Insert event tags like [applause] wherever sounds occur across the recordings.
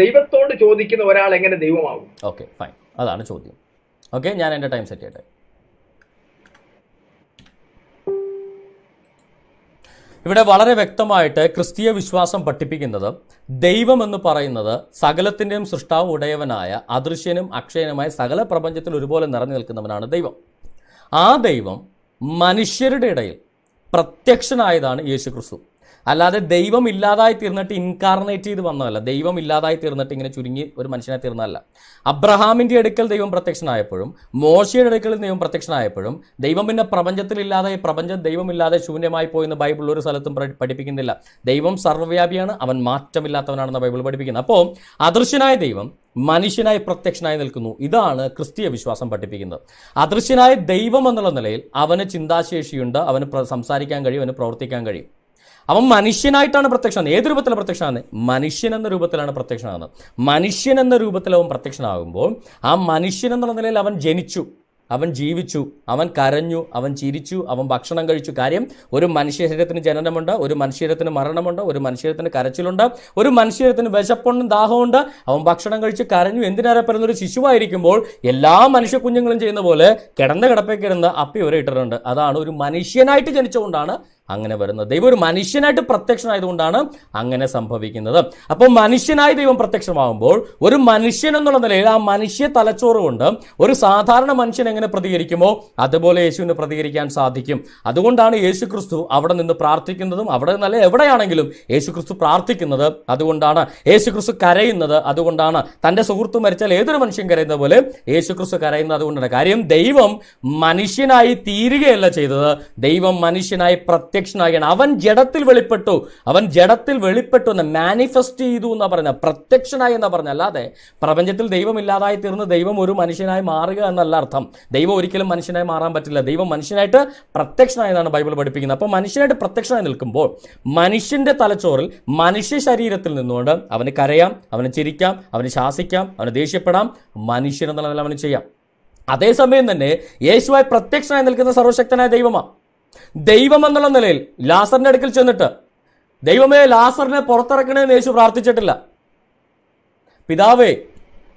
ദൈവത്തോട് ചോദിക്കുന്ന ഒരാൾ എങ്ങനെ ദൈവമാകും? ഓക്കെ ഫൈൻ അതാണ് ചോദ്യം. ഓക്കെ ഞാൻ എന്റെ ടൈം സെറ്റ് ചെയ്യട്ടെ. ഇവിടെ വളരെ വ്യക്തമായിട്ട് ക്രിസ്തീയ വിശ്വാസം പഠിപ്പിക്കുന്നത് ദൈവം എന്ന് പറയുന്നത് സകലത്തിന്റെയും സൃഷ്ടാവ് ഉടയവനായ അദൃശ്യനും അക്ഷയനുമായ സകല പ്രപഞ്ചത്തിൽ ഒരുപോലെ നിറഞ്ഞു നിൽക്കുന്നവനാണ് ദൈവം. ആ ദൈവം മനുഷ്യരുടെ ഇടയിൽ പ്രത്യക്ഷനായതാണ് യേശു ക്രിസ്തു അല്ലാതെ ദൈവം ഇല്ലാതായി തീർന്നിട്ട് ഇൻകാർണേറ്റ് ചെയ്ത് വന്നതല്ല. ദൈവം ഇല്ലാതായി തീർന്നിട്ട് ഇങ്ങനെ ചുരുങ്ങി ഒരു മനുഷ്യനെ തീർന്നതല്ല. അബ്രഹാമിന്റെ അടുക്കൽ ദൈവം പ്രത്യക്ഷനായപ്പോഴും മോശയുടെ അടുക്കൽ ദൈവം പ്രത്യക്ഷനായപ്പോഴും ദൈവം പിന്നെ പ്രപഞ്ചത്തിലില്ലാതെ പ്രപഞ്ചം ദൈവമില്ലാതെ ശൂന്യമായി പോയെന്ന് ബൈബിൾ ഒരു സ്ഥലത്തും പഠിപ്പിക്കുന്നില്ല. ദൈവം സർവവ്യാപിയാണ് അവൻ മാറ്റമില്ലാത്തവനാണെന്ന് ബൈബിൾ പഠിപ്പിക്കുന്നത് അപ്പോൾ അദൃശ്യനായ ദൈവം മനുഷ്യനായി പ്രത്യക്ഷനായി നിൽക്കുന്നു. ഇതാണ് ക്രിസ്തീയ വിശ്വാസം പഠിപ്പിക്കുന്നത്. അദൃശ്യനായ ദൈവം എന്നുള്ള നിലയിൽ അവന് ചിന്താശേഷിയുണ്ട് അവന് സംസാരിക്കാൻ കഴിയും അവന് പ്രവർത്തിക്കാൻ കഴിയും. അവൻ മനുഷ്യനായിട്ടാണ് പ്രത്യക്ഷമാകുന്നത്. ഏത് രൂപത്തിലാണ് പ്രത്യക്ഷമാകുന്നത്? മനുഷ്യൻ എന്ന രൂപത്തിലാണ് പ്രത്യക്ഷമാകുന്നത്. മനുഷ്യൻ എന്ന രൂപത്തിൽ അവൻ പ്രത്യക്ഷനാകുമ്പോൾ ആ മനുഷ്യൻ എന്നുള്ള നിലയിൽ അവൻ ജനിച്ചു. അവൻ ജീവിച്ചു. അവൻ കരഞ്ഞു. അവൻ ചിരിച്ചു. അവൻ ഭക്ഷണം കഴിച്ചു. കാര്യം ഒരു മനുഷ്യ ശരീരത്തിന് ജനനമുണ്ട്. ഒരു മനുഷ്യരത്തിന് മരണമുണ്ട്. ഒരു മനുഷ്യരത്തിന് കരച്ചിലുണ്ട്. ഒരു മനുഷ്യരത്തിന് വിശപ്പുണ്ടും ദാഹമുണ്ട്. അവൻ ഭക്ഷണം കഴിച്ച് കരഞ്ഞു. എന്തിനറിയപ്പെടുന്ന ഒരു ശിശുവായിരിക്കുമ്പോൾ എല്ലാ മനുഷ്യ കുഞ്ഞുങ്ങളും ചെയ്യുന്ന പോലെ കിടന്ന കിടപ്പേക്കിരുന്ന് അപ്പി വരെ ഇട്ടിട്ടുണ്ട്. അതാണ് ഒരു മനുഷ്യനായിട്ട് ജനിച്ചുകൊണ്ടാണ് അങ്ങനെ വരുന്നത്. ദൈവം ഒരു മനുഷ്യനായിട്ട് പ്രത്യക്ഷനായതുകൊണ്ടാണ് അങ്ങനെ സംഭവിക്കുന്നത്. അപ്പോൾ മനുഷ്യനായി ദൈവം പ്രത്യക്ഷമാകുമ്പോൾ ഒരു മനുഷ്യൻ എന്നുള്ള നിലയിൽ ആ മനുഷ്യ തലച്ചോറ് കൊണ്ട് ഒരു സാധാരണ മനുഷ്യൻ എങ്ങനെ പ്രതികരിക്കുമോ അതുപോലെ യേശുവിന് പ്രതികരിക്കാൻ സാധിക്കും. അതുകൊണ്ടാണ് യേശു ക്രിസ്തു അവിടെ നിന്ന് പ്രാർത്ഥിക്കുന്നതും അവിടെ നല്ല എവിടെയാണെങ്കിലും യേശു ക്രിസ്തു പ്രാർത്ഥിക്കുന്നത് അതുകൊണ്ടാണ്. യേശു ക്രിസ്തു കരയുന്നത് അതുകൊണ്ടാണ്. തന്റെ സുഹൃത്ത് മരിച്ചാൽ ഏതൊരു മനുഷ്യൻ കരയുന്ന പോലെ യേശു ക്രിസ്തു കരയുന്നത് അതുകൊണ്ടാണ്. കാര്യം ദൈവം മനുഷ്യനായി തീരുകയല്ല ചെയ്തത്. ദൈവം മനുഷ്യനായി പ്രത്യക്ഷനാകുകയാണ് അവൻ ജഡത്തിൽ വെളിപ്പെട്ടു. അവൻ ജഡത്തിൽ വെളിപ്പെട്ടു എന്ന് മാനിഫെസ്റ്റ് ചെയ്തു എന്ന് പറഞ്ഞ പ്രത്യക്ഷനായി എന്ന് പറഞ്ഞ അല്ലാതെ പ്രപഞ്ചത്തിൽ ദൈവം ഇല്ലാതായി തീർന്ന് ദൈവം ഒരു മനുഷ്യനായി മാറുക എന്നല്ല അർത്ഥം. ദൈവം ഒരിക്കലും മനുഷ്യനായി മാറാൻ പറ്റില്ല. ദൈവം മനുഷ്യനായിട്ട് പ്രത്യക്ഷനായെന്നാണ് ബൈബിൾ പഠിപ്പിക്കുന്നത്. അപ്പോൾ മനുഷ്യനായിട്ട് പ്രത്യക്ഷനായി നിൽക്കുമ്പോൾ മനുഷ്യന്റെ തലച്ചോറിൽ മനുഷ്യ ശരീരത്തിൽ നിന്നുകൊണ്ട് അവന് കരയാം അവന് ചിരിക്കാം അവന് ശാസിക്കാം അവന് ദേഷ്യപ്പെടാം നിലയിൽ അവന് ചെയ്യാം. അതേസമയം തന്നെ യേശുവായി പ്രത്യക്ഷനായി നിൽക്കുന്ന സർവശക്തനായ ദൈവമാണ് ദൈവം എന്നുള്ള നിലയിൽ ലാസറിന്റെ അടുക്കൽ ചെന്നിട്ട് ദൈവമേ ലാസറിനെ പുറത്തിറക്കണേന്ന് യേശു പ്രാർത്ഥിച്ചിട്ടില്ല. പിതാവേ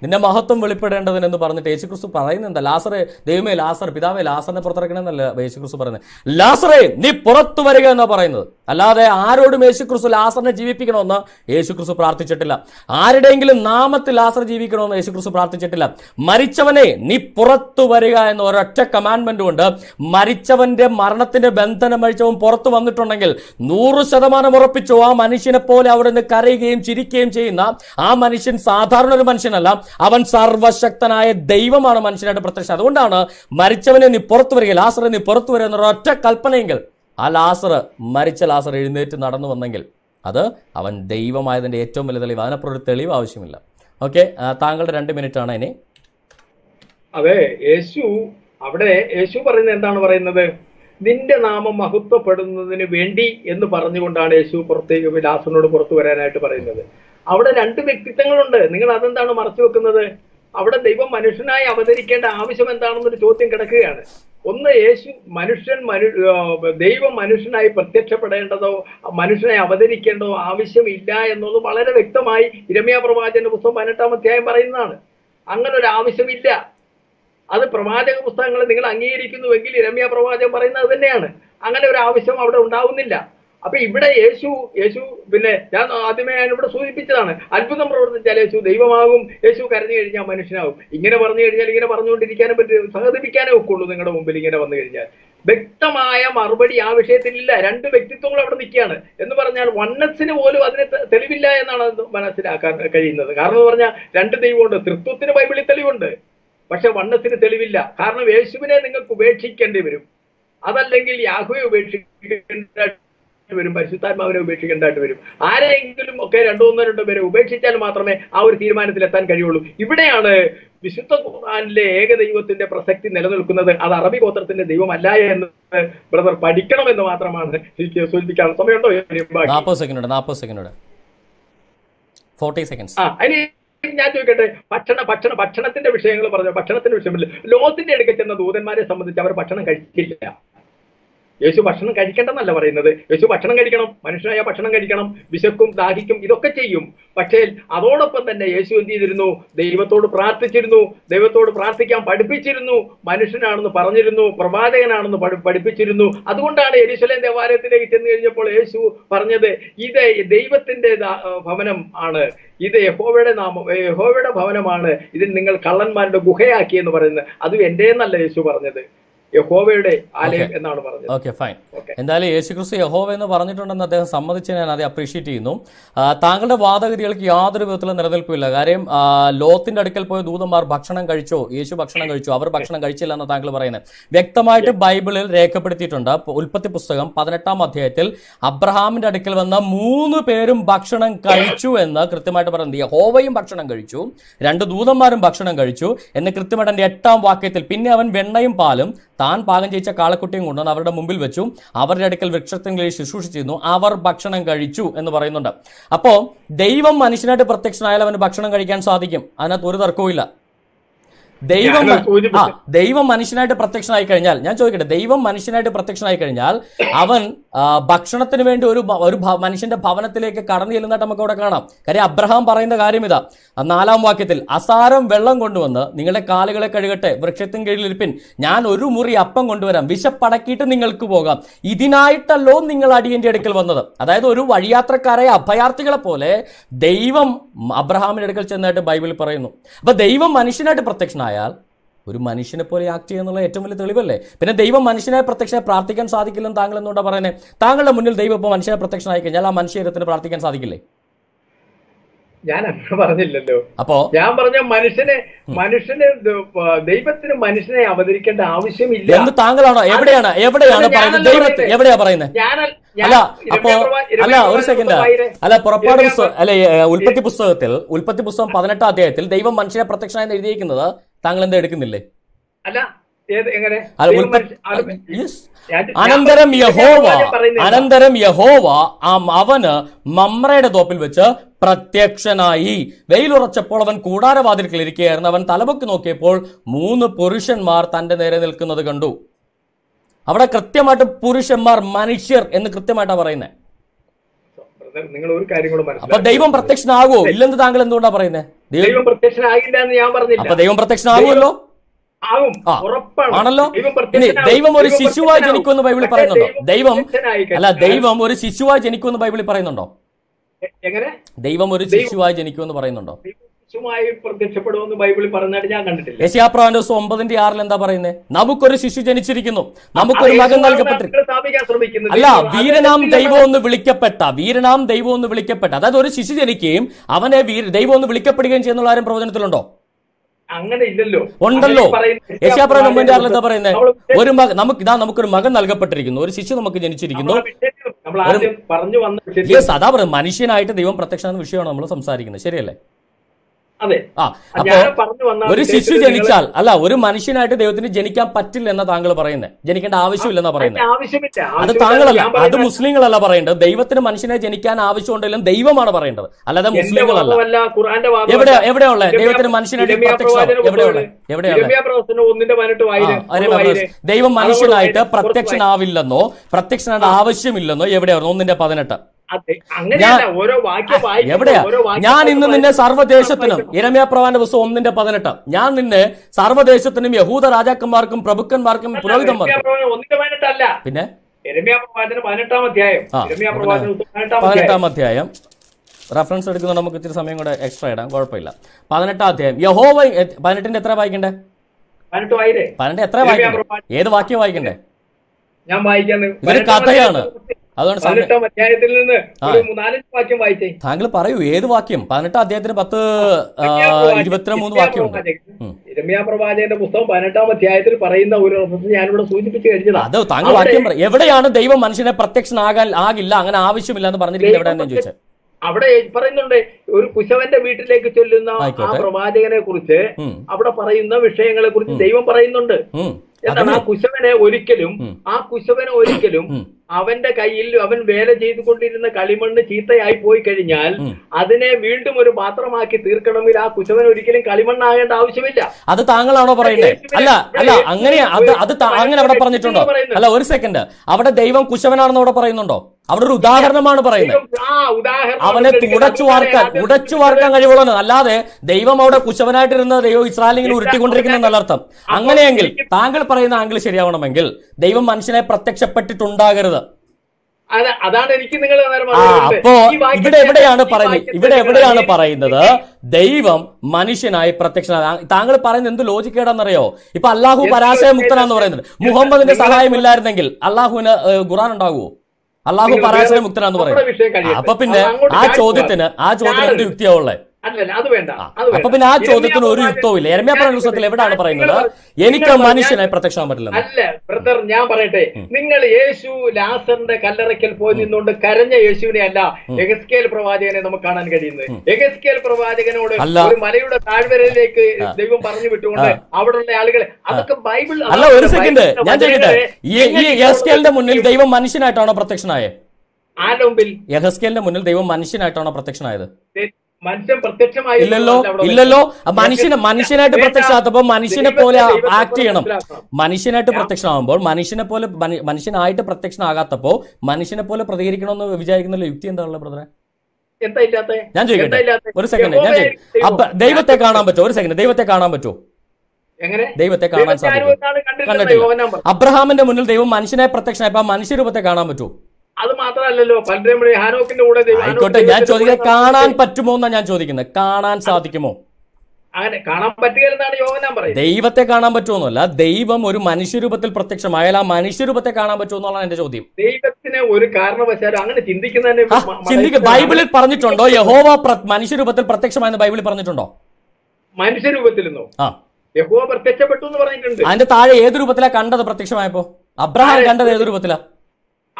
നിന്റെ മഹത്വം വെളിപ്പെടേണ്ടതിന് എന്ന് പറഞ്ഞിട്ട് യേശുക്രിസ്തു പറയുന്നത് എന്താ? ലാസറെ ദൈവമേ ലാസർ പിതാവേ ലാസറിനെ പുറത്തിറക്കണമെന്നല്ല യേശുക്രിസ്തു പറയുന്നത്. ലാസറേ നീ പുറത്തു വരിക എന്നാ പറയുന്നത്. അല്ലാതെ ആരോടും യേശുക്രിസ്തു ലാസറിനെ ജീവിപ്പിക്കണമെന്ന് യേശുക്രിസ്തു പ്രാർത്ഥിച്ചിട്ടില്ല. ആരുടെയെങ്കിലും നാമത്തിൽ ലാസർ ജീവിക്കണമെന്ന് യേശുക്രിസ്തു പ്രാർത്ഥിച്ചിട്ടില്ല. മരിച്ചവനെ നീ പുറത്തു വരിക എന്ന ഒരൊറ്റ കമാൻഡ്മെന്റ് കൊണ്ട് മരിച്ചവന്റെ മരണത്തിന്റെ ബന്ധനം മരിച്ചവൻ പുറത്തു വന്നിട്ടുണ്ടെങ്കിൽ നൂറ് ശതമാനം ഉറപ്പിച്ചു ആ മനുഷ്യനെ പോലെ അവിടെ നിന്ന് കരയുകയും ചിരിക്കുകയും ചെയ്യുന്ന ആ മനുഷ്യൻ സാധാരണ ഒരു മനുഷ്യനല്ല. അവൻ സർവശക്തനായ ദൈവമാണ് മനുഷ്യനായിട്ട് പ്രത്യക്ഷം. അതുകൊണ്ടാണ് മരിച്ചവനെ നീ പുറത്തു വരിക ലാസറെ നീ പുറത്തു വരിക എന്നൊരു ഒറ്റ കൽപ്പനയെങ്കിൽ ആ ലാസർ മരിച്ച ലാസർ എഴുന്നേറ്റ് നടന്നു വന്നെങ്കിൽ അത് അവൻ ദൈവമായതിന്റെ ഏറ്റവും വലിയ തെളിവ്. അതിനപ്പുറം ഒരു തെളിവ് ആവശ്യമില്ല. ഓക്കെ താങ്കളുടെ രണ്ട് മിനിറ്റ് ആണ് ഇനി. അതെ യേശു അവിടെ യേശു പറയുന്നത് എന്താണ് പറയുന്നത്? നിന്റെ നാമം മഹത്വപ്പെടുന്നതിന് വേണ്ടി എന്ന് പറഞ്ഞുകൊണ്ടാണ് യേശു പുറത്തേക്ക് ലാസറിനോട് പുറത്തു വരാനായിട്ട് പറയുന്നത്. അവിടെ രണ്ട് വ്യക്തിത്വങ്ങളുണ്ട്. നിങ്ങൾ അതെന്താണ് മറച്ചു വെക്കുന്നത്? അവിടെ ദൈവം മനുഷ്യനായി അവതരിക്കേണ്ട ആവശ്യം എന്താണെന്നൊരു ചോദ്യം കിടക്കുകയാണ്. ഒന്ന് യേശു മനുഷ്യൻ മനു ദൈവം മനുഷ്യനായി പ്രത്യക്ഷപ്പെടേണ്ടതോ മനുഷ്യനായി അവതരിക്കേണ്ടതോ ആവശ്യമില്ല എന്നത് വളരെ വ്യക്തമായി ഇരമ്യ പ്രവാചന്റെ പുസ്തകം പതിനെട്ടാം അധ്യായം പറയുന്നതാണ്. അങ്ങനെ ഒരു ആവശ്യമില്ല. അത് പ്രവാചക പുസ്തകങ്ങളെ നിങ്ങൾ അംഗീകരിക്കുന്നുവെങ്കിൽ ഇരമ്യ പ്രവാചകം പറയുന്നത് തന്നെയാണ്. അങ്ങനെ ഒരു ആവശ്യം അവിടെ ഉണ്ടാവുന്നില്ല. അപ്പൊ ഇവിടെ യേശു യേശു പിന്നെ ഞാൻ ആദ്യമേ ഞാൻ ഇവിടെ സൂചിപ്പിച്ചതാണ്. അത്ഭുതം പ്രവർത്തിച്ചാൽ യേശു ദൈവമാകും. യേശു കരഞ്ഞു കഴിഞ്ഞാൽ മനുഷ്യനാകും. ഇങ്ങനെ പറഞ്ഞു കഴിഞ്ഞാൽ ഇങ്ങനെ പറഞ്ഞുകൊണ്ടിരിക്കാനും പറ്റും. സഹതിപ്പിക്കാനേ ഒക്കുള്ളൂ നിങ്ങളുടെ മുമ്പിൽ ഇങ്ങനെ വന്നു കഴിഞ്ഞാൽ. വ്യക്തമായ മറുപടി ആ വിഷയത്തിൽ ഇല്ല രണ്ട് വ്യക്തിത്വങ്ങൾ അവിടെ നിൽക്കുകയാണ്. എന്ന് പറഞ്ഞാൽ വണ്ണസിന് പോലും അതിന് തെളിവില്ല എന്നാണ് മനസ്സിലാക്കാൻ കഴിയുന്നത്. കാരണം എന്ന് പറഞ്ഞാൽ രണ്ട് ദൈവമുണ്ട്. തൃത്വത്തിന് ബൈബിളിൽ തെളിവുണ്ട്. പക്ഷെ വണ്ണത്തിന് തെളിവില്ല. കാരണം യേശുവിനെ നിങ്ങൾക്ക് ഉപേക്ഷിക്കേണ്ടി വരും. അതല്ലെങ്കിൽ യാഹുവെ ഉപേക്ഷിക്കേണ്ടതായിട്ട് വരും പരിശുദ്ധാത്മാവിനെ ഉപേക്ഷിക്കേണ്ടതായിട്ട് വരും. ആരെങ്കിലും ഒക്കെ രണ്ടോ ഒന്നോ രണ്ടോ പേരെ ഉപേക്ഷിച്ചാൽ മാത്രമേ ആ ഒരു തീരുമാനത്തിൽ എത്താൻ കഴിയുള്ളൂ. ഇവിടെയാണ് വിശുദ്ധ ഖുർആാനിലെ ഏകദൈവത്തിന്റെ പ്രസക്തി നിലനിൽക്കുന്നത്. അത് അറബി ഗോത്രത്തിന്റെ ദൈവമല്ല എന്ന് ബ്രദർ പഠിക്കണം എന്ന് മാത്രമാണ് എനിക്ക് സൂചിപ്പിക്കാൻ സമയമുണ്ടോ? നാൽപ്പത് സെക്കൻഡ് നാൽപ്പത് സെക്കൻഡ് ഫോർട്ടി സെക്കൻഡ്സ്. ആ അതിന് ഞാൻ ചോദിക്കട്ടെ ഭക്ഷണ ഭക്ഷണ ഭക്ഷണത്തിന്റെ വിഷയങ്ങൾ പറഞ്ഞു? ഭക്ഷണത്തിന്റെ വിഷയമില്ല ലോകത്തിന്റെ അടുക്കൽ ചെന്ന ദൂതന്മാരെ സംബന്ധിച്ച് അവർ ഭക്ഷണം കഴിച്ചില്ല. യേശു ഭക്ഷണം കഴിക്കണ്ടെന്നല്ല പറയുന്നത്. യേശു ഭക്ഷണം കഴിക്കണം മനുഷ്യനായ ഭക്ഷണം കഴിക്കണം വിശക്കും ദാഹിക്കും ഇതൊക്കെ ചെയ്യും. പക്ഷേ അതോടൊപ്പം തന്നെ യേശു എന്ത് ചെയ്തിരുന്നു? ദൈവത്തോട് പ്രാർത്ഥിച്ചിരുന്നു. ദൈവത്തോട് പ്രാർത്ഥിക്കാൻ പഠിപ്പിച്ചിരുന്നു. മനുഷ്യനാണെന്ന് പറഞ്ഞിരുന്നു. പ്രവാചകനാണെന്ന് പഠി- പഠിപ്പിച്ചിരുന്നു. അതുകൊണ്ടാണ് എരിശലേം ദേവാലയത്തിലേക്ക് ചെന്ന് കഴിഞ്ഞപ്പോൾ യേശു പറഞ്ഞത് ഇത് ദൈവത്തിന്റെ ഭവനം ആണ്. ഇത് യഹോവയുടെ നാമം യഹോവയുടെ ഭവനമാണ്. ഇതിൽ നിങ്ങൾ കള്ളന്മാരുടെ ഗുഹയാക്കി എന്ന് പറയുന്നത്. അതും എന്റെ എന്നല്ല യേശു പറഞ്ഞത്. യഹോവയുടെ ആലയം എന്നാണ് പറഞ്ഞത്. ഓക്കെ ഫൈൻ എന്തായാലും യേശുക്രിസ്തു യഹോവ എന്ന് പറഞ്ഞിട്ടുണ്ടെന്ന് അദ്ദേഹം സമ്മതിച്ച് ഞാൻ അത് അപ്രീഷിയേറ്റ് ചെയ്യുന്നു. താങ്കളുടെ വാദഗതികൾക്ക് യാതൊരു വിധത്തിലും നിലനിൽപ്പില്ല. കാര്യം ലോത്തിന്റെ അടുക്കൽ പോയ ദൂതന്മാർ ഭക്ഷണം കഴിച്ചോ? യേശു ഭക്ഷണം കഴിച്ചു? അവർ ഭക്ഷണം കഴിച്ചില്ല എന്ന് താങ്കൾ പറയുന്നത്. വ്യക്തമായിട്ട് ബൈബിളിൽ രേഖപ്പെടുത്തിയിട്ടുണ്ട്. ഉൽപ്പത്തി പുസ്തകം പതിനെട്ടാം അധ്യായത്തിൽ അബ്രഹാമിന്റെ അടുക്കൽ വന്ന മൂന്ന് പേരും ഭക്ഷണം കഴിച്ചു എന്ന് കൃത്യമായിട്ട് പറയുന്നത് യഹോവയും ഭക്ഷണം കഴിച്ചു. രണ്ട് ദൂതന്മാരും ഭക്ഷണം കഴിച്ചു. എന്ന് കൃത്യമായിട്ട് എന്റെ എട്ടാം വാക്യത്തിൽ പിന്നെ അവൻ വെണ്ണയും പാലും താൻ പാകം ചെയ്യിച്ച കാളക്കുട്ടിയും കൊണ്ടുവന്ന് അവരുടെ മുമ്പിൽ വെച്ചു. അവരുടെ അടുക്കൽ വൃക്ഷത്തിനുള്ളിൽ ശുശ്രൂഷിച്ചിരുന്നു. അവർ ഭക്ഷണം കഴിച്ചു എന്ന് പറയുന്നുണ്ട്. അപ്പോൾ ദൈവം മനുഷ്യനായിട്ട് പ്രത്യക്ഷനായാൽ അവന് ഭക്ഷണം കഴിക്കാൻ സാധിക്കും. അതിനകത്ത് ഒരു തർക്കവും ഇല്ല ദൈവം ആ ദൈവം മനുഷ്യനായിട്ട് പ്രത്യക്ഷനായി കഴിഞ്ഞാൽ ഞാൻ ചോദിക്കട്ടെ ദൈവം മനുഷ്യനായിട്ട് പ്രത്യക്ഷനായി കഴിഞ്ഞാൽ അവൻ ഭക്ഷണത്തിന് വേണ്ടി ഒരു ഒരു മനുഷ്യന്റെ ഭവനത്തിലേക്ക് കടന്നു ചെല്ലുന്നതായിട്ട് നമുക്ക് അവിടെ കാണാം. കാര്യം അബ്രഹാം പറയുന്ന കാര്യം ഇതാ. നാലാം വാക്യത്തിൽ അസാരം വെള്ളം കൊണ്ടുവന്ന് നിങ്ങളുടെ കാലുകളെ കഴുകട്ടെ വൃക്ഷത്തിൻ കീഴിലിരിപ്പിൻ ഞാൻ ഒരു മുറി അപ്പം കൊണ്ടുവരാം വിശപ്പടക്കിയിട്ട് നിങ്ങൾക്ക് പോകാം. ഇതിനായിട്ടല്ലോ നിങ്ങൾ അടിയന്റെ അടുക്കൽ വന്നത്. അതായത് ഒരു വഴിയാത്രക്കാരായ അഭയാർത്ഥികളെ പോലെ ദൈവം അബ്രഹാമിന്റെ അടുക്കൽ ചെന്നായിട്ട് ബൈബിളിൽ പറയുന്നു. അപ്പൊ ദൈവം മനുഷ്യനായിട്ട് പ്രത്യക്ഷനായാൽ ഒരു മനുഷ്യനെ പോലെ ആക്ട് ചെയ്യുന്നുള്ള ഏറ്റവും വലിയ തെളിവല്ലേ? പിന്നെ ദൈവം മനുഷ്യനെ പ്രത്യക്ഷനെ പ്രാർത്ഥിക്കാൻ സാധിക്കില്ലെന്ന് താങ്കൾ എന്തുകൊണ്ടാ പറയുന്നത് താങ്കളുടെ മുന്നിൽ ദൈവം ഇപ്പോൾ മനുഷ്യനെ പ്രത്യക്ഷനായി കഴിഞ്ഞാൽ ആ മനുഷ്യത്തിന് പ്രാർത്ഥിക്കാൻ സാധിക്കില്ലേ? ഞാൻ അങ്ങനെ പറഞ്ഞില്ലല്ലോ. അപ്പോ? ഞാൻ പറഞ്ഞ മനുഷ്യനെ മനുഷ്യന് ദൈവത്തിന് മനുഷ്യനെ അവതരിക്കേണ്ട ആവശ്യമില്ല. എന്ത് താങ്കളാണോ? എവിടെയാണ്? എവിടെയാണ് പറയുന്നത്? ദൈവത്തെ. എവിടെയാ പറയുന്നത്? അല്ല അപ്പോ അല്ല ഒരു സെക്കൻഡ് അല്ല പുറപ്പാട് പുസ്തകം അല്ലെ ഉൽപ്പത്തി പുസ്തകത്തിൽ ഉൽപ്പത്തി പുസ്തകം പതിനെട്ടാം അധ്യായത്തിൽ ദൈവം മനുഷ്യനെ പ്രത്യക്ഷനായി എഴുതിയിരിക്കുന്നത് താങ്കൾ എന്താ എടുക്കുന്നില്ലേ? അല്ല അനന്തരം യഹോവ? അനന്തരം യഹോവ ആ അവന് മമ്രയുടെ തോപ്പിൽ വെച്ച് പ്രത്യക്ഷനായി. വെയിലുറച്ചപ്പോൾ അവൻ കൂടാരവാതിൽക്കൽ ഇരിക്കുകയായിരുന്നു. അവൻ തലപൊക്കി നോക്കിയപ്പോൾ മൂന്ന് പുരുഷന്മാർ തന്റെ നേരെ നിൽക്കുന്നത് കണ്ടു. അവിടെ കൃത്യമായിട്ട് പുരുഷന്മാർ മനുഷ്യർ എന്ന് കൃത്യമായിട്ടാ പറയുന്നത് ബ്രദർ, നിങ്ങൾ ഒരു കാര്യം കൂടെ അപ്പൊ ദൈവം പ്രത്യക്ഷനാകുമോ ഇല്ലെന്ന് താങ്കൾ എന്തുകൊണ്ടാ പറയുന്നത് ദൈവം പ്രത്യക്ഷനാകില്ല എന്ന് ഞാൻ പറഞ്ഞില്ല. അപ്പൊ ദൈവം പ്രത്യക്ഷനാകുമല്ലോ? ആണല്ലോ? ദൈവം ഇനി ദൈവം ഒരു ശിശുവായി. ജനിക്കുമെന്ന് ബൈബിളിൽ പറയുന്നുണ്ടോ? ദൈവം അല്ല ദൈവം ഒരു ശിശുവായി ജനിക്കുമെന്ന് ബൈബിളിൽ പറയുന്നുണ്ടോ? എങ്ങനെ? ദൈവം ഒരു ശിശുവായി ജനിക്കുമെന്ന് പറയുന്നുണ്ടോ? പ്രത്യക്ഷപ്പെടുമെന്ന് ബൈബിളിൽ പറഞ്ഞായിട്ട് ഞാൻ കണ്ടിട്ടില്ല. യശയാപ്രവാന്റെ ഒമ്പതിന്റെ ആറിൽ എന്താ പറയുന്നത് നമുക്കൊരു ശിശു ജനിച്ചിരിക്കുന്നു. നമുക്കൊരു മകൻ നൽകപ്പെട്ടിരിക്കുന്നു. അല്ല വീരനാം ദൈവം എന്ന് വിളിക്കപ്പെട്ട വീരനാം ദൈവം എന്ന് വിളിക്കപ്പെട്ട അതായത് ഒരു ശിശു ജനിക്കുകയും അവനെ ദൈവം എന്ന് വിളിക്കപ്പെടുകയും ചെയ്യുന്നുള്ള ആരും പ്രവചനത്തിലുണ്ടോ? അങ്ങനെ ഇല്ലല്ലോ. ഉണ്ടല്ലോ. യശയാപ്രവൻ ഒമ്പതിന്റെ ആറിൽ എന്താ പറയുന്നത് ഒരു മകൻ നമുക്ക് ഇതാ നമുക്കൊരു മകൻ നൽകപ്പെട്ടിരിക്കുന്നു ഒരു ശിശു നമുക്ക് ജനിച്ചിരിക്കുന്നു. യെസ് അതാ പറയുന്നത് മനുഷ്യനായിട്ട് ദൈവം പ്രത്യക്ഷ വിഷയമാണ് നമ്മൾ സംസാരിക്കുന്നത്. ശരിയല്ലേ? അതെ. ആ അപ്പോ ഒരു ശിശു ജനിച്ചാൽ അല്ല ഒരു മനുഷ്യനായിട്ട് ദൈവത്തിന് ജനിക്കാൻ പറ്റില്ല എന്നാ താങ്കൾ പറയുന്നത് ജനിക്കേണ്ട ആവശ്യമില്ലെന്നാ പറയുന്നത് അത് താങ്കളല്ല അത് മുസ്ലിങ്ങളല്ല പറയേണ്ടത്. ദൈവത്തിന് മനുഷ്യനെ ജനിക്കാൻ ആവശ്യമുണ്ടെങ്കിലും ദൈവമാണ് പറയേണ്ടത്. അല്ലാതെ മുസ്ലിങ്ങളല്ല. എവിടെ എവിടെ വാദമല്ല. എവിടെയാ എവിടെയാ ഉള്ളത് ഇരമ്യാ- ദൈവത്തിന് മനുഷ്യനായിട്ട്. ദൈവം മനുഷ്യനായിട്ട് പ്രത്യക്ഷനാവില്ലെന്നോ പ്രത്യക്ഷനായിട്ട് ആവശ്യമില്ലെന്നോ എവിടെയാണ് ഒന്നിന്റെ പതിനെട്ട്. എവിടെയാ? ഞാൻ ഇന്ന് നിന്നെ സർവദേശത്തിനും. ഇരമ്യ പ്രവാന്റെ പുസ്തകം ഒന്നിന്റെ പതിനെട്ട്. ഞാൻ നിന്നെ സർവദേശത്തിനും യഹൂദ രാജാക്കന്മാർക്കും പ്രഭുക്കന്മാർക്കും പുരോഹിതന്മാർക്കും. പിന്നെ? പതിനെട്ടാം അധ്യായം. റെഫറൻസ് എടുക്കുന്ന നമുക്ക് ഇത്തിരി സമയം കൂടെ എക്സ്ട്രാ ഇടാം. കുഴപ്പമില്ല. പതിനെട്ടാം അധ്യായം. യഹോവ പതിനെട്ടിന്റെ എത്ര വായിക്കണ്ടേ? പതിനെട്ട് എത്ര വായിക്കണ്ടേ. ഏത് വാക്യം വായിക്കണ്ടേ? ഞാൻ വായിക്കാൻ ഇതൊരു കഥയാണ്. അതുകൊണ്ട് അധ്യായത്തിൽ നിന്ന് വാക്യം വായിച്ചേ. താങ്കൾ പറയൂ ഏത് വാക്യം? പതിനെട്ടാം അധ്യായത്തിന് പത്ത് ഇരുപത്തിരണ്ട് വാക്യം ഉം. പ്രവാചകന്റെ പുസ്തകം പതിനെട്ടാം അധ്യായത്തിൽ പറയുന്ന ഒരു ഞാനിവിടെ സൂചിപ്പിച്ചു കഴിഞ്ഞത്. അത് താങ്കൾ വാക്യം പറയും എവിടെയാണ് ദൈവം മനുഷ്യനെ പ്രത്യക്ഷനാകാൻ ആകില്ല അങ്ങനെ ആവശ്യമില്ല എന്ന് പറഞ്ഞിരിക്കുന്നത് എവിടെയാണെന്ന് ചോദിച്ചത് അവിടെ പറയുന്നുണ്ട് ഒരു കുശവന്റെ വീട്ടിലേക്ക് ചൊല്ലുന്ന ആ പ്രവാചകനെ കുറിച്ച് അവിടെ പറയുന്ന വിഷയങ്ങളെ കുറിച്ച് ദൈവം പറയുന്നുണ്ട്. എന്താണ് ആ കുശവനെ ഒരിക്കലും ആ കുശവനെ ഒരിക്കലും. അവന്റെ കയ്യിൽ അവൻ വേല ചെയ്തുകൊണ്ടിരുന്ന കളിമണ്ണ് ചീത്തയായി പോയി കഴിഞ്ഞാൽ അതിനെ വീണ്ടും ഒരു പാത്രമാക്കി തീർക്കണമെങ്കിൽ ആ കുശവൻ ഒരിക്കലും കളിമണ്ണാകേണ്ട ആവശ്യമില്ല. അത് താങ്കളാണോ പറയുന്നത് അല്ല അല്ല അങ്ങനെ അത് അത് അങ്ങനെ അവിടെ പറഞ്ഞിട്ടുണ്ടോ? അല്ല ഒരു സെക്കൻഡ് അവിടെ ദൈവം കുശവനാണെന്ന് അവിടെ പറയുന്നുണ്ടോ? അവിടെ ഒരു ഉദാഹരണമാണ് പറയുന്നത്. അവനെ തുടച്ചു വാർക്കാൻ ഉടച്ചു വാർക്കാൻ കഴിവുള്ളത് അല്ലാതെ ദൈവം അവിടെ കുശവനായിട്ടിരുന്ന ദൈവം ഇസ്രായേലിങ്ങനെ ഉരുട്ടിക്കൊണ്ടിരിക്കുന്ന എന്നർത്ഥം. അങ്ങനെയെങ്കിൽ താങ്കൾ പറയുന്ന ആംഗിൾ ശരിയാവണമെങ്കിൽ ദൈവം മനുഷ്യനെ പ്രത്യക്ഷപ്പെട്ടിട്ടുണ്ടാകരുത്. അതാണ് എനിക്ക് നിങ്ങൾ. അപ്പോ ഇവിടെ എവിടെയാണ് പറയുന്നത്? ഇവിടെ എവിടെയാണ് പറയുന്നത്? ദൈവം മനുഷ്യനായി പ്രത്യക്ഷനായി. താങ്കൾ പറയുന്നത് എന്ത് ലോജിക്കേടാന്നറിയോ ഇപ്പൊ അള്ളാഹു പരാശയ മുക്തനാന്ന് പറയുന്നത്. മുഹമ്മദിന്റെ സഹായം ഇല്ലായിരുന്നെങ്കിൽ അള്ളാഹുവിന് ഖുറാൻ ഉണ്ടാകുമോ അള്ളാഹു പരാജയ മുക്തനാന്ന് കഴിയട്ടെ. അപ്പൊ പിന്നെ ആ ചോദ്യത്തിന് ആ ചോദ്യത്തിന്. യുക്തിയാവുള്ളേ ആ, അപ്പൊ പിന്നെ ആ ചോദ്യത്തിന് ഒരു പ്രവാചകൻ- യുക്തവും ഇല്ല എരമ്യ പറഞ്ഞ പുസ്തകത്തിൽ എവിടെയാണ് പറയുന്നത്? എനിക്ക് മനുഷ്യനെ മനുഷ്യനായി പ്രത്യക്ഷമാൻ പറ്റില്ല അല്ല ബ്രദർ ഞാൻ പറയട്ടെ. നിങ്ങൾ യേശു ലാസറിന്റെ കല്ലറയ്ക്കൽ പോയി നിന്നുകൊണ്ട് കരഞ്ഞ യേശുവിനെ അല്ല എഗസ്കേൽ പ്രവാചകനെ നമുക്ക് കാണാൻ കഴിയുന്നത്. എഗസ്കേൽ പ്രവാചകനോട് ഒരു മലയുടെ താഴ്വരയിലേക്ക് ദൈവം പറഞ്ഞു വിട്ടുകൊണ്ട് അവിടെയുള്ള ആളുകളെ അതൊക്കെ ബൈബിൾ അല്ല ഒരു സെക്കൻഡ്. ഞാൻ ചോദിക്കട്ടെ? ഈ മുന്നിൽ ദൈവം മനുഷ്യനായിട്ടാണോ പ്രത്യക്ഷനായത് ആരുടെ മുമ്പിൽ? യഹസ്കേലിന്റെ മുന്നിൽ ദൈവം മനുഷ്യനായിട്ടാണോ പ്രത്യക്ഷനായത്? ഇല്ലല്ലോ ഇല്ലല്ലോ. മനുഷ്യന് മനുഷ്യനെ മനുഷ്യനായിട്ട് പ്രത്യക്ഷമാകത്തപ്പോ മനുഷ്യനെ പോലെ ആക്ട് ചെയ്യണം. മനുഷ്യനായിട്ട് പ്രത്യക്ഷമാകുമ്പോൾ മനുഷ്യനെ പോലെ മനുഷ്യനായിട്ട് പ്രത്യക്ഷനാകാത്തപ്പോ മനുഷ്യനെ പോലെ പ്രതികരിക്കണമെന്ന് വിചാരിക്കുന്ന യുക്തി എന്താ ഉള്ളത് ബ്രദറെ ഞാൻ ചോദിക്കട്ടെ. ഒരു സെക്കൻഡ് ഞാൻ അപ്പൊ ദൈവത്തെ കാണാൻ പറ്റുമോ? ഒരു സെക്കൻഡ് ദൈവത്തെ കാണാൻ പറ്റുമോ? ദൈവത്തെ കാണാൻ സാധിക്കും കണ്ടിട്ടില്ല അബ്രഹാമിന്റെ മുന്നിൽ ദൈവം മനുഷ്യനെ പ്രത്യക്ഷനായപ്പോ മനുഷ്യരൂപത്തെ കാണാൻ പറ്റുമോ? അത് മാത്രമല്ലല്ലോ പലരും ഹാനോക്കിന്റെ കൂടെ ആയിക്കോട്ടെ ഞാൻ ചോദിക്കുന്നത് കാണാൻ പറ്റുമോ എന്നാ ഞാൻ ചോദിക്കുന്നത്? കാണാൻ സാധിക്കുമോ? അങ്ങനെ കാണാൻ പറ്റുകയെന്നാണ് യോഹന്നാൻ പറയുന്നത്. ദൈവത്തെ കാണാൻ പറ്റുമെന്നല്ല ദൈവം ഒരു മനുഷ്യരൂപത്തിൽ പ്രത്യക്ഷമായാൽ ആ മനുഷ്യരൂപത്തെ കാണാൻ പറ്റുമോ എന്നുള്ളതാണ് എന്റെ ചോദ്യം. ദൈവത്തിന് ഒരു കാരണവശാലും അങ്ങനെ ചിന്തിക്കുന്ന ആ, ചിന്തിക്ക്. ബൈബിളിൽ പറഞ്ഞിട്ടുണ്ടോ? യഹോവ മനുഷ്യരൂപത്തിൽ പ്രത്യക്ഷമായെന്ന് ബൈബിളിൽ പറഞ്ഞിട്ടുണ്ടോ? മനുഷ്യരൂപത്തിലെന്നോ? ആ. യഹോവ പ്രത്യക്ഷപ്പെട്ടു എന്ന് പറഞ്ഞിട്ടുണ്ട്. അതിന്റെ താഴെ ഏത് രൂപത്തിലാ കണ്ടത് പ്രത്യക്ഷമായപ്പോ? അബ്രഹാം കണ്ടത് ഏത് രൂപത്തിലാ?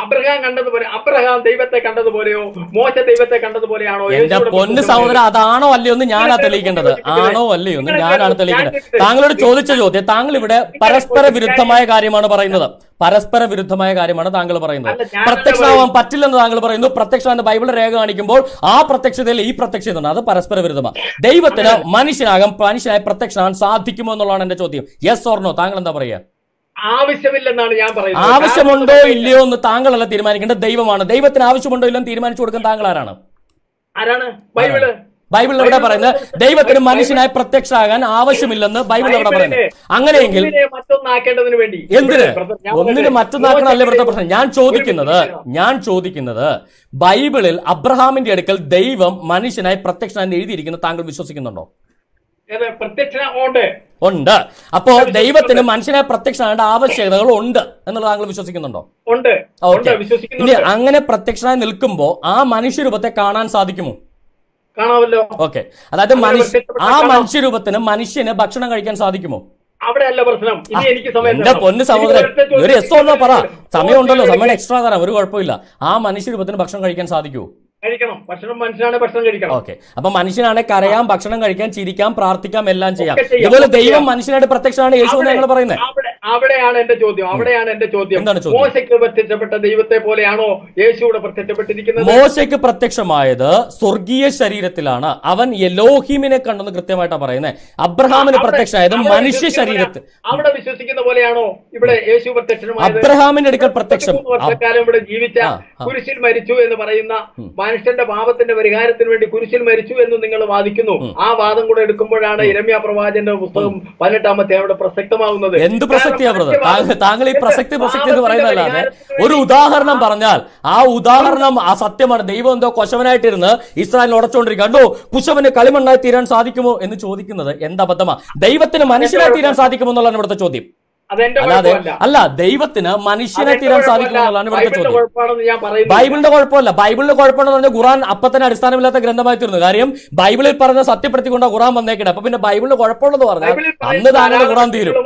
അബ്രഹാം കണ്ടതുപോലെ അബ്രഹാം ദൈവത്തെ കണ്ടതുപോലെയോ? മോശ ദൈവത്തെ കണ്ടതുപോലെയാണോ? എന്റെ പൊന്ന് സഹോദരൻ അതാണോ അല്ലയോ എന്ന് ഞാനാ തെളിയിക്കേണ്ടത്? ആണോ അല്ലയോ എന്ന് ഞാനാണ് തെളിയിക്കേണ്ടത്? താങ്കളോട് ചോദിച്ച ചോദ്യം താങ്കൾ ഇവിടെ പരസ്പര വിരുദ്ധമായ കാര്യമാണ് പറയുന്നത്. പരസ്പര വിരുദ്ധമായ കാര്യമാണ് താങ്കൾ പറയുന്നത്. പ്രത്യക്ഷമാവാൻ പറ്റില്ലെന്ന് താങ്കൾ പറയുന്നു. പ്രത്യക്ഷമാണെന്ന് ബൈബിൾ രേഖ കാണിക്കുമ്പോൾ ആ പ്രത്യക്ഷതയിൽ ഈ പ്രത്യക്ഷത അത് പരസ്പര വിരുദ്ധമാണ്. ദൈവത്തിന് മനുഷ്യനാകാൻ മനുഷ്യനായ പ്രത്യക്ഷനാകാൻ സാധിക്കുമോ എന്നുള്ളതാണ് എന്റെ ചോദ്യം. യെസ് ഓർണോ താങ്കൾ എന്താ പറയുക? ആവശ്യമില്ലെന്നാണ് ഞാൻ പറയുന്നത്. ആവശ്യമുണ്ടോ ഇല്ലയോ എന്ന് താങ്കളല്ല തീരുമാനിക്കേണ്ടത് ദൈവമാണ്. ദൈവത്തിന് ആവശ്യമുണ്ടോ ഇല്ലെന്ന് തീരുമാനിച്ചു കൊടുക്കാൻ താങ്കൾ ആരാണ്? ആരാണ്? ബൈബിൾ. ബൈബിളിൽ എവിടെ പറയുന്നത്? ദൈവത്തിന് മനുഷ്യനായി പ്രത്യക്ഷമാകാൻ ആവശ്യമില്ലെന്ന് ബൈബിൾ എവിടെ പറയുന്നത്? അങ്ങനെയെങ്കിൽ എന്തിന്? ഒന്നിന് പറയട്ടെ, മറ്റൊന്നാക്കണല്ലേ ഇവിടുത്തെ പ്രശ്നം? ഞാൻ ചോദിക്കുന്നത് ഞാൻ ചോദിക്കുന്നത് ബൈബിളിൽ അബ്രഹാമിന്റെ അടുക്കൽ ദൈവം മനുഷ്യനായി പ്രത്യക്ഷനായി എഴുതിയിരിക്കുന്നത് താങ്കൾ വിശ്വസിക്കുന്നുണ്ടോ? പ്രത്യക്ഷ ഉണ്ട്. അപ്പോ ദൈവത്തിന് മനുഷ്യനെ പ്രത്യക്ഷനാകേണ്ട ആവശ്യകതകൾ ഉണ്ട് എന്നുള്ളത് താങ്കൾ വിശ്വസിക്കുന്നുണ്ടോ? ഉണ്ട് ഇനി അങ്ങനെ പ്രത്യക്ഷനായി നിൽക്കുമ്പോ ആ മനുഷ്യരൂപത്തെ കാണാൻ സാധിക്കുമോ? കാണാമല്ലോ. ഓക്കെ. അതായത് മനുഷ്യ ആ. മനുഷ്യരൂപത്തിന് മനുഷ്യന് ഭക്ഷണം കഴിക്കാൻ സാധിക്കുമോ? അവിടെ പ്രശ്നം. ഇനി എനിക്ക് സമയം എന്റെ. പൊന്ന് സഹോദരൻ ഒരു എസ് ഒന്നോ പറ. സമയം ഉണ്ടല്ലോ സമയം എക്സ്ട്രാ തരാം ഒരു കുഴപ്പമില്ല. ആ മനുഷ്യരൂപത്തിന് ഭക്ഷണം കഴിക്കാൻ സാധിക്കുമോ? കഴിക്കണം. ഭക്ഷണം മനുഷ്യനാണ് ഭക്ഷണം കഴിക്കണം. ഓക്കെ. അപ്പൊ മനുഷ്യനാണ് കരയാം ഭക്ഷണം കഴിക്കാൻ ചിരിക്കാം പ്രാർത്ഥിക്കാം എല്ലാം ചെയ്യാം. ഇതുപോലെ ദൈവം. മനുഷ്യനായിട്ട് പ്രത്യക്ഷനാണ് യേശു എന്ന് ഞങ്ങൾ പറയുന്നത്. അവിടെയാണ് എന്റെ ചോദ്യം അവിടെയാണ് എന്റെ ചോദ്യം. മോശയ്ക്ക് പ്രത്യക്ഷപ്പെട്ട ദൈവത്തെ പോലെയാണോ യേശുവിടെ പ്രത്യക്ഷപ്പെട്ടിരിക്കുന്നത്? മോശയ്ക്ക് പ്രത്യക്ഷമായത് സ്വർഗീയ ശരീരത്തിലാണ്. അവൻ യലോഹിമിനെ കണ്ടെന്ന് കൃത്യമായിട്ടാണ് പറയുന്നത് അബ്രഹാമിന് പ്രത്യക്ഷമായത് മനുഷ്യ ശരീരത്തിൽ. അവിടെ വിശ്വസിക്കുന്ന പോലെയാണോ ഇവിടെ യേശു പ്രത്യക്ഷമായത്? അബ്രഹാമിന്റെ അടുക്കൽ പ്രത്യക്ഷം. കാലം വർഷക്കാലം ഇവിടെ ജീവിച്ച. കുരിശിൽ മരിച്ചു എന്ന് പറയുന്ന മനുഷ്യന്റെ പാപത്തിന്റെ പരിഹാരത്തിന് വേണ്ടി കുരിശിൽ മരിച്ചു എന്ന് നിങ്ങൾ വാദിക്കുന്നു. ആ വാദം കൂടെ എടുക്കുമ്പോഴാണ് ഇരമ്യ പ്രവാചന്റെ പുസ്തകം പതിനെട്ടാമത്തെ അവിടെ പ്രസക്തമാകുന്നത് എന്ത് പ്രസക്തിയാ കാരണം ബ്രദർ. താങ്കൾ ഈ പ്രസക്തി പ്രസക്തി എന്ന് പറയുന്നതല്ലാതെ ഒരു ഉദാഹരണം പറഞ്ഞാൽ ആ ഉദാഹരണം ആ സത്യമാണ്. ദൈവം എന്തോ കൊശവനായിട്ടിരുന്ന് ഇസ്രായേൽ ഉടച്ചുകൊണ്ടിരിക്കുക കണ്ടോ? കുശവന് കളിമണ്ണായി തീരാൻ സാധിക്കുമോ എന്ന് ചോദിക്കുന്നത് എന്ത് അബദ്ധമാ? ദൈവത്തിന് മനുഷ്യനായി തീരാൻ സാധിക്കുമോ എന്നുള്ളതാണ് ഇവിടുത്തെ ചോദ്യം. അല്ലാതെ അല്ല ദൈവത്തിന് മനുഷ്യനെ തീരാൻ സാധിക്കുമെന്നുള്ളതാണ് ഇവിടുത്തെ ചോദ്യം. ബൈബിളിന്റെ കുഴപ്പമല്ല. ബൈബിളിന്റെ കുഴപ്പമെന്ന് പറഞ്ഞാൽ ഖുറാൻ അപ്പത്തന്നെ അടിസ്ഥാനമില്ലാത്ത ഗ്രന്ഥമായി തീർന്നു. കാര്യം ബൈബിളിൽ പറഞ്ഞ സത്യപ്പെടുത്തിക്കൊണ്ട് ഖുറാൻ വന്നേക്കണേ. അപ്പൊ പിന്നെ ബൈബിളിന് കുഴപ്പമുള്ളത് പറഞ്ഞാൽ അന്ന് താങ്കളുടെ ഖുറാൻ തീരും.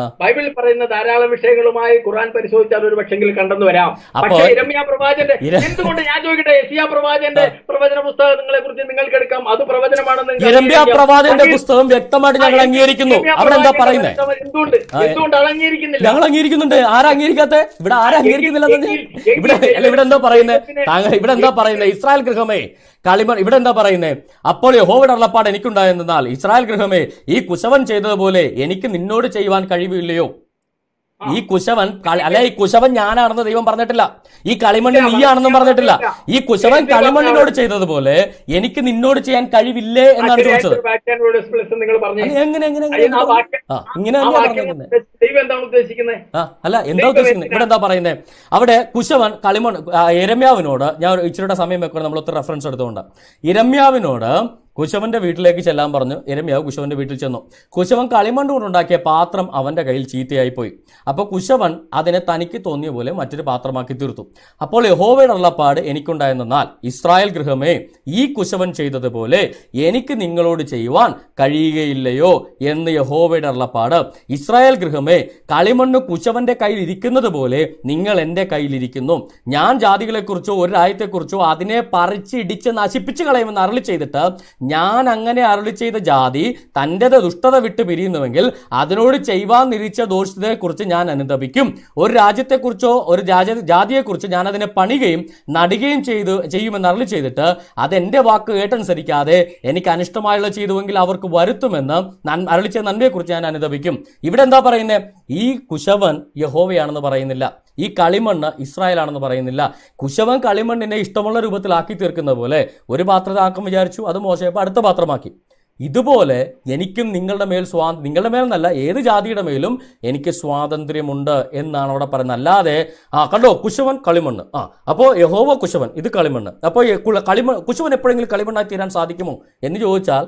ബൈബിളിൽ പറയുന്ന ധാരാളം വിഷയങ്ങളുമായി ഖുർആൻ പരിശോധിച്ചാൽ ഒരു പക്ഷെങ്കിൽ കണ്ടെന്ന് വരാം. അപ്പോ- പക്ഷേ ഇരമ്യ പ്രവാചന്റെ എന്തുകൊണ്ട് ഞാൻ ചോദിക്കട്ടെ? എസിയ പ്രവാചന്റെ പ്രവചന പുസ്തകങ്ങളെ കുറിച്ച് നിങ്ങൾക്ക് എടുക്കാം. അത് പ്രവചനമാണെന്ന് ഇരമ്യ. പ്രവാചകന്റെ പുസ്തകം വ്യക്തമായിട്ട് ഞങ്ങൾ അംഗീകരിക്കുന്നു. അവിടെ എന്താ പറയുന്നത് എന്തുകൊണ്ട് ആ, എന്തുകൊണ്ട് അത് അംഗീകരിക്കുന്നില്ല? ഞങ്ങൾ അംഗീകരിക്കുന്നുണ്ട്. ആരാ അംഗീകരിക്കാത്ത? ഇവിടെ ആരാ അംഗീകരിക്കുന്നില്ല ഇവിടെ ഇവിടെ എന്താ പറയുന്നത് ഇവിടെ എന്താ പറയുന്നത് ഇസ്രായേൽ ഗൃഹമേ കളിമൺ ഇവിടെ എന്താ പറയുന്നത് അപ്പോൾ യഹോവയുടെ അള്ളപ്പാട് എനിക്കുണ്ടായെന്നാൽ ഇസ്രായേൽ ഗൃഹമേ ഈ കുശവൻ ചെയ്തതുപോലെ എനിക്ക് നിന്നോട് ചെയ്യുവാൻ കഴിവില്ലയോ? ഈ കുശവൻ അല്ലെ ഈ കുശവൻ ഞാനാണെന്ന് ദൈവം പറഞ്ഞിട്ടില്ല. ഈ കളിമണ്ണ് നീയാണെന്നും പറഞ്ഞിട്ടില്ല. ഈ കുശവൻ കളിമണ്ണിനോട് ചെയ്തതുപോലെ എനിക്ക് നിന്നോട് ചെയ്യാൻ കഴിവില്ലേ എന്നാണ് ചോദിച്ചത്. എങ്ങനെ ഇങ്ങനെ അല്ല എന്താ ഉദ്ദേശിക്കുന്നത് ഇവിടെ എന്താ പറയുന്നത് അവിടെ കുശവൻ കളിമൺ ഇരമ്യാവിനോട് ഞാൻ ഇച്ചിരിയുടെ സമയം വെക്കണം നമ്മൾ ഒത്തിരി റെഫറൻസ് എടുത്തുകൊണ്ട്. ഇരമ്യാവിനോട് കുശവന്റെ വീട്ടിലേക്ക് ചെല്ലാൻ പറഞ്ഞു. എരമ്യാവ് കുശവന്റെ വീട്ടിൽ ചെന്നു. കുശവൻ കളിമണ്ണ് കൊണ്ടുണ്ടാക്കിയ പാത്രം അവന്റെ കയ്യിൽ ചീത്തയായി പോയി. അപ്പോൾ കുശവൻ അതിനെ തനിക്ക് തോന്നിയ പോലെ മറ്റൊരു പാത്രമാക്കി തീർത്തു. അപ്പോൾ യഹോവയുടെ ഉള്ളപ്പാട് എനിക്കുണ്ടായെന്നാൽ ഇസ്രായേൽ ഗൃഹമേ ഈ കുശവൻ ചെയ്തതുപോലെ എനിക്ക് നിങ്ങളോട് ചെയ്യുവാൻ കഴിയുകയില്ലയോ എന്ന് യഹോവയുടെ ഉള്ളപ്പാട് ഇസ്രായേൽ ഗൃഹമേ കളിമണ്ണ് കുശവന്റെ കയ്യിൽ ഇരിക്കുന്നത് പോലെ നിങ്ങൾ എന്റെ കയ്യിലിരിക്കുന്നു ഞാൻ ജാതികളെക്കുറിച്ചോ ഒരു രാജ്യത്തെക്കുറിച്ചോ അതിനെ പറിച്ച് ഇടിച്ച് നശിപ്പിച്ച് കളയുമെന്ന് അരളി ചെയ്തിട്ട് ഞാൻ അങ്ങനെ അരുളി ചെയ്ത ജാതി തന്റെത് ദുഷ്ടത വിട്ട് പിരിയുന്നുവെങ്കിൽ അതിനോട് ചെയ്യുവാൻ നിരീച്ച ദോഷത്തെക്കുറിച്ച് ഞാൻ അനുദപിക്കും. ഒരു രാജ്യത്തെക്കുറിച്ചോ ഒരു രാജ്യ ജാതിയെക്കുറിച്ച് ഞാൻ അതിനെ പണികയും നടുകയും ചെയ്തു ചെയ്യുമെന്ന് അരുളി ചെയ്തിട്ട് അതെന്റെ വാക്ക് കേട്ടനുസരിക്കാതെ എനിക്ക് അനിഷ്ടമായുള്ള ചെയ്തുവെങ്കിൽ അവർക്ക് വരുത്തുമെന്ന് അരളി നന്മയെക്കുറിച്ച് ഞാൻ അനുദപിക്കും. ഇവിടെ എന്താ പറയുന്നത് ഈ കുശവൻ യഹോവയാണെന്ന് പറയുന്നില്ല. ഈ കളിമണ്ണ് ഇസ്രായേലാണെന്ന് പറയുന്നില്ല. കുശവൻ കളിമണ്ണിനെ ഇഷ്ടമുള്ള രൂപത്തിലാക്കി തീർക്കുന്ന പോലെ ഒരു പാത്രമാക്കം വിചാരിച്ചു അത് മോശമായപ്പോൾ അടുത്ത പാത്രമാക്കി. ഇതുപോലെ എനിക്കും നിങ്ങളുടെ മേൽ സ്വാ നിങ്ങളുടെ മേലെന്നല്ല ഏത് ജാതിയുടെ മേലും എനിക്ക് സ്വാതന്ത്ര്യമുണ്ട് എന്നാണ് അവിടെ പറയുന്നത്. അല്ലാതെ ആ കണ്ടോ കുശവൻ കളിമണ്ണ്. ആ അപ്പോൾ യഹോവ കുശവൻ ഇത് കളിമണ്ണ്. അപ്പോൾ കളിമ കുശവൻ എപ്പോഴെങ്കിലും കളിമണ്ണായി തീരാൻ സാധിക്കുമോ എന്ന് ചോദിച്ചാൽ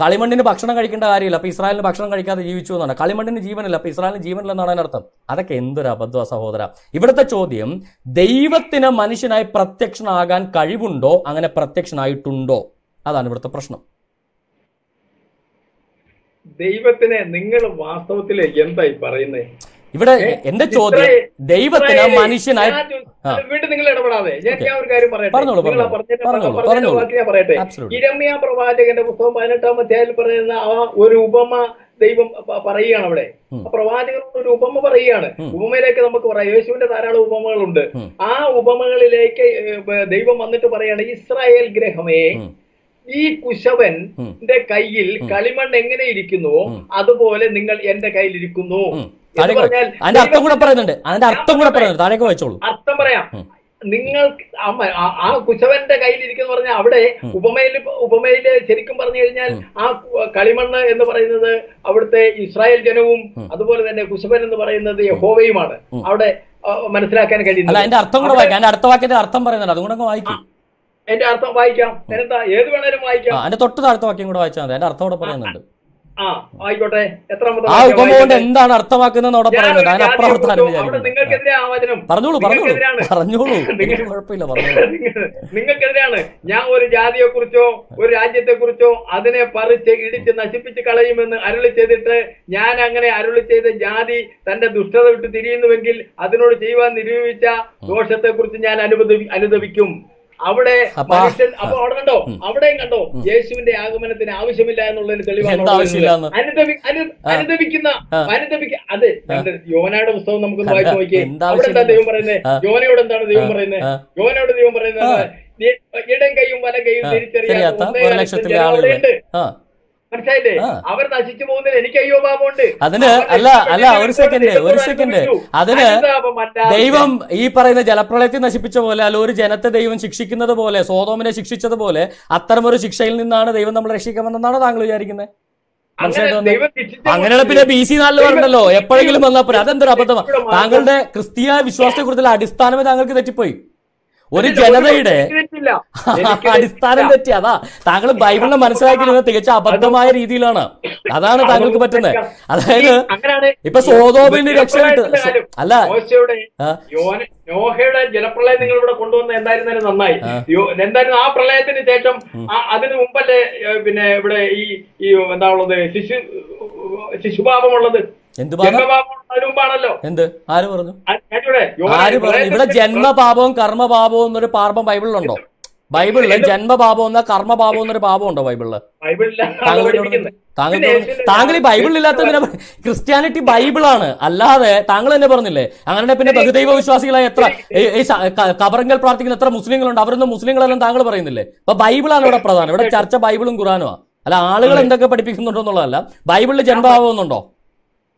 കളിമണ്ണിന് ഭക്ഷണം കഴിക്കേണ്ട കാര്യമില്ല. അപ്പൊ ഇസ്രായേലിന് ഭക്ഷണം കഴിക്കാതെ ജീവിച്ചു എന്നാണ്. കളിമണ്ണിന് ജീവനില്ല അപ്പൊ ഇസ്രായേലിന് ജീവനില്ല എന്നാണ് അതിനർത്ഥം. അതൊക്കെ എന്തൊരു അബദ്ധ സഹോദര. ഇവിടുത്തെ ചോദ്യം ദൈവത്തിന് മനുഷ്യനായി പ്രത്യക്ഷനാകാൻ കഴിവുണ്ടോ? അങ്ങനെ പ്രത്യക്ഷനായിട്ടുണ്ടോ? അതാണ് ഇവിടുത്തെ പ്രശ്നം. ദൈവത്തിനെ നിങ്ങൾ വാസ്തവത്തിൽ എന്തായി പറയുന്നത് ഇവിടെ എന്റെ ചോദ്യം ദൈവത്തിന് മനുഷ്യനായി വീണ്ടും നിങ്ങൾ ഇടപെടാതെ. ഞാൻ ഞാൻ ഒരു കാര്യം പറയട്ടെ. പറഞ്ഞോളൂ, പറഞ്ഞോളൂ. പറയട്ടെ. ഇരമ്യ പ്രവാചകന്റെ പുസ്തകം പതിനെട്ടാം അധ്യായത്തിൽ പറയുന്ന ആ ഒരു ഉപമ ദൈവം പറയുകയാണ് അവിടെ. പ്രവാചകർ പ്രവാചകനോട് ഒരു ഉപമ പറയുകയാണ്. ഉപമയിലേക്ക് നമുക്ക് പറയാം. യേശുവിന്റെ ധാരാളം ഉപമകളുണ്ട്. ആ ഉപമകളിലേക്ക് ദൈവം വന്നിട്ട് പറയാണ് ഇസ്രായേൽ ഗ്രഹമേ ഈ കുശവന്റെ കയ്യിൽ കളിമണ്ണ് എങ്ങനെ ഇരിക്കുന്നുവോ അതുപോലെ നിങ്ങൾ എന്റെ കയ്യിൽ ഇരിക്കുന്നു. താഴേക്ക് അതിന്റെ അർത്ഥം കൂടെ പറയുന്നുണ്ട്. അതിന്റെ അർത്ഥം കൂടെ പറയുന്നുണ്ട്. താഴേക്ക് വായിച്ചോളൂ അർത്ഥം പറയാം. നിങ്ങൾ ആ- കുശവന്റെ കയ്യിലിരിക്കുന്ന പറഞ്ഞാൽ അവിടെ ഉപമയിൽ ഉപമയിൽ ഉപമയിൽ ശരിക്കും പറഞ്ഞു കഴിഞ്ഞാൽ ആ കളിമണ്ണ് എന്ന് പറയുന്നത് അവിടുത്തെ ഇസ്രായേൽ ജനവും അതുപോലെ തന്നെ കുശവൻ എന്ന് പറയുന്നത് യഹോവയുമാണ്. അവിടെ മനസ്സിലാക്കാൻ കഴിയുന്നത് അതിന്റെ അർത്ഥം കൂടെ വായിക്കാം. അതിന്റെ അടുത്ത വാക്യത്തിന്റെ അർത്ഥം പറയുന്നുണ്ട്. അതുകൊണ്ട് വായിക്കും. എന്റെ അർത്ഥം വായിക്കാം. എന്താ ഏത് വേണേലും വായിക്കാം. അതിന്റെ തൊട്ട് താഴത്തെ വാക്യം കൂടെ വായിച്ചാൽ മതി. അതിന്റെ അർത്ഥം കൂടെ പറയുന്നുണ്ട്. ആയിക്കോട്ടെ. എത്രാമത്തെ ആ ഉപമ എന്താണ് അർത്ഥമാക്കുന്നത് അവിടെ ഞാൻ നിങ്ങൾക്കെതിരെ ആ വചനം. പറഞ്ഞോളൂ പറഞ്ഞോളൂ. [laughs] കുഴപ്പമില്ല പറഞ്ഞോളൂ. [laughs] ഞാൻ ഒരു ജാതിയെ കുറിച്ചോ ഒരു രാജ്യത്തെ കുറിച്ചോ അതിനെ പറിച്ച് ഇടിച്ച് നശിപ്പിച്ച് കളയുമെന്ന് അരുളി ചെയ്തിട്ട് ഞാൻ അങ്ങനെ അരുളി ചെയ്ത ജാതി തന്റെ ദുഷ്ടത വിട്ട് തിരിയുന്നുവെങ്കിൽ അതിനോട് ചെയ്യുവാൻ നിരൂപിച്ച ദോഷത്തെ കുറിച്ച് ഞാൻ അനുഭവി അനുദപിക്കും അവിടെ അപ്പൊ- മനുഷ്യൻ അപ്പൊ അവിടെ കണ്ടോ? അവിടെയും കണ്ടോ? യേശുവിന്റെ ആഗമനത്തിന് ആവശ്യമില്ല എന്നുള്ളതിന് തെളിവാണ് എന്താ അവിടെ ആവശ്യമില്ലാന്ന്? വരുന്നത്. അനുദപി- അനു- അനുദപിക്കുന്ന ആ. അനുദപിക്ക അത് യോനയുടെ പുസ്തകം നമുക്ക് വായിച്ചു നോക്കിയേ. അവിടെ എന്താ ദൈവം പറയുന്നത്. യോനയോട് എന്താണ് ദൈവം. പറയുന്നത്? യോനയോട് ദൈവം പറയുന്നത് ഇടം കൈയും വല കൈയും തിരിച്ചറിയാത്ത ഒരു ലക്ഷത്തിലെ ജനം ആളുകൾ അവിടെയുണ്ട്. ആ. മനസ്സിലായില്ലേ. അവർ നശിച്ചു പോകുന്നതിൽ എനിക്ക് അയ്യോ പാപമുണ്ട് അതിന് അല്ല അല്ല ഒരു സെക്കൻഡ് ഒരു സെക്കൻഡ്. അതിന് ദൈവം ഈ പറയുന്ന ജലപ്രളയത്തെ നശിപ്പിച്ച പോലെ അല്ല ഒരു ജനത്തെ ദൈവം ശിക്ഷിക്കുന്നത് പോലെ സോതോമിനെ ശിക്ഷിച്ചതുപോലെ അത്തരമൊരു ശിക്ഷയിൽ നിന്നാണ് ദൈവം നമ്മൾ രക്ഷിക്കണമെന്നാണോ താങ്കൾ വിചാരിക്കുന്നത് അങ്ങനെയുള്ള പിന്നെ ബി സി നാലിൽ പറഞ്ഞല്ലോ എപ്പോഴെങ്കിലും വന്നാൽ പോലെ അതെന്തൊരു അബദ്ധമാണ് താങ്കളുടെ ക്രിസ്തീയ വിശ്വാസത്തെ കുറിച്ചുള്ള അടിസ്ഥാനമേ താങ്കൾക്ക് തെറ്റിപ്പോയി. ഒരു ജനതയുടെ [laughs] അടിസ്ഥാനം. തെറ്റി അതാ താങ്കൾ ബൈബിളിനെ മനസ്സിലാക്കിയിരുന്നത് തികച്ച അബദ്ധമായ രീതിയിലാണ്. അതാണ് താങ്കൾക്ക് പറ്റുന്നത്. അതായത് ഇപ്പൊ സോതോബിന്റെ രക്ഷ അല്ല നോഹയുടെ ജലപ്രളയം നിങ്ങൾ ഇവിടെ കൊണ്ടുവന്ന എന്തായിരുന്നാലും നന്നായി. എന്തായിരുന്നു ആ പ്രളയത്തിന് ശേഷം അതിന് മുമ്പല്ലേ പിന്നെ ഇവിടെ ഈ ഈ എന്താ ഉള്ളത് ശിശു ശിശുപാപമുള്ളത്? എന്ത് എന്ത്? ആര് പറഞ്ഞു? ആര് പറഞ്ഞു? ഇവിടെ ജന്മപാപവും കർമ്മപാപവും എന്നൊരു പാപം ബൈബിളിലുണ്ടോ? ബൈബിളിൽ ജന്മപാപം എന്ന കർമ്മപാപം എന്നൊരു പാപം ഉണ്ടോ ബൈബിളിൽ? താങ്കൾ. താങ്കൾ ഈ ബൈബിളിലില്ലാത്ത പിന്നെ ക്രിസ്ത്യാനിറ്റി ബൈബിളാണ്. അല്ലാതെ താങ്കൾ തന്നെ പറഞ്ഞില്ലേ? അങ്ങനെ പിന്നെ ബഹുദൈവ വിശ്വാസികളായ എത്ര കബറങ്കൽ പ്രാർത്ഥിക്കുന്ന എത്ര മുസ്ലിങ്ങളുണ്ട്? അവരൊന്നും മുസ്ലിങ്ങളെല്ലാം താങ്കൾ പറയുന്നില്ലേ? അപ്പൊ ബൈബിളാണ് ഇവിടെ പ്രധാനം. ഇവിടെ ചർച്ച ബൈബിളും ഖുറാനുമാ അല്ല ആളുകൾ എന്തൊക്കെ പഠിപ്പിക്കുന്നുണ്ടോ എന്നുള്ളതല്ല. ബൈബിളിൽ ജന്മഭാവം ഒന്നുണ്ടോ?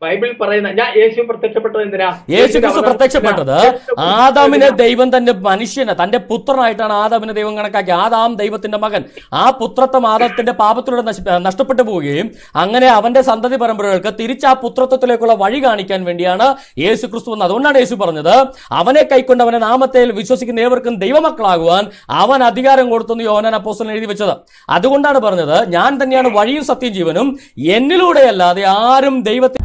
ബൈബിൾ പറയുന്ന ഞാൻ യേശു പ്രത്യക്ഷപ്പെട്ടത് എന്തിനാ? യേശു ക്രിസ്തു പ്രത്യക്ഷപ്പെട്ടത് ആദാമിനെ ദൈവം തന്റെ മനുഷ്യനെ തന്റെ പുത്രനായിട്ടാണ് ആദാമിനെ ദൈവം കണക്കാക്കി. ആദാം ദൈവത്തിന്റെ മകൻ. ആ പുത്രത്വം ആദത്തിന്റെ പാപത്തിലൂടെ നഷ്ടപ്പെട്ടു പോവുകയും അങ്ങനെ അവന്റെ സന്തതി പരമ്പരകൾക്ക് തിരിച്ച് ആ പുത്രത്വത്തിലേക്കുള്ള വഴി കാണിക്കാൻ വേണ്ടിയാണ് യേശു ക്രിസ്തു വന്നത്. അതുകൊണ്ടാണ് യേശു പറഞ്ഞത് അവനെ കൈക്കൊണ്ട് അവനെ നാമത്തെ വിശ്വസിക്കുന്ന ഏവർക്കും ദൈവമക്കളാകുവാൻ അവൻ അധികാരം കൊടുത്തെന്ന് യോനൻ അപ്പോസ്റ്റൽ എഴുതി വെച്ചത്. അതുകൊണ്ടാണ് പറഞ്ഞത് ഞാൻ തന്നെയാണ് വഴിയും സത്യം ജീവനും എന്നിലൂടെയല്ലാതെ ആരും ദൈവത്തെ